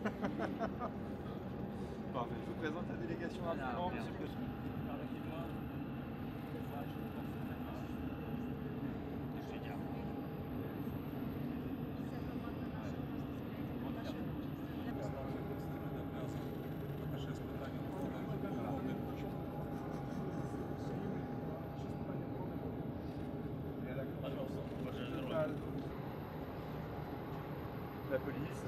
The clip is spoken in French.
Parfait, je vous présente la délégation rapidement, monsieur La police.